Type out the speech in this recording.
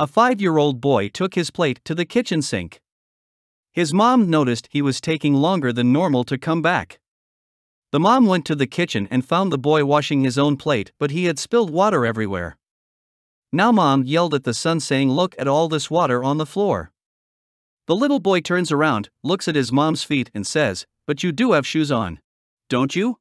A five year old boy took his plate to the kitchen sink. His mom noticed he was taking longer than normal to come back. The mom went to the kitchen and found the boy washing his own plate, but he had spilled water everywhere. Now, mom yelled at the son, saying, Look at all this water on the floor. The little boy turns around, looks at his mom's feet, and says, But you do have shoes on. Don't you?